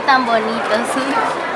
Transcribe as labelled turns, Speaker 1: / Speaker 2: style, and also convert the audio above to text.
Speaker 1: Tan bonitos.